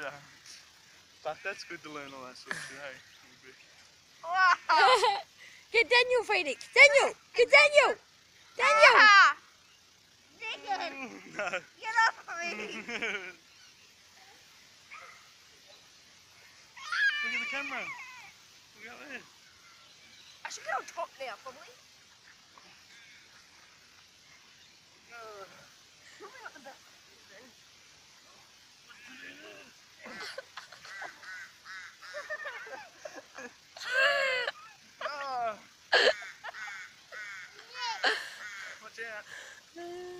Yeah. That, that's good to learn all that sort of shit, hey? continue, Phoenix. Continue. Continue. Continue. Ah! No. Get off of me! Look at the camera. Look out there. I should get on top now, probably. Yeah.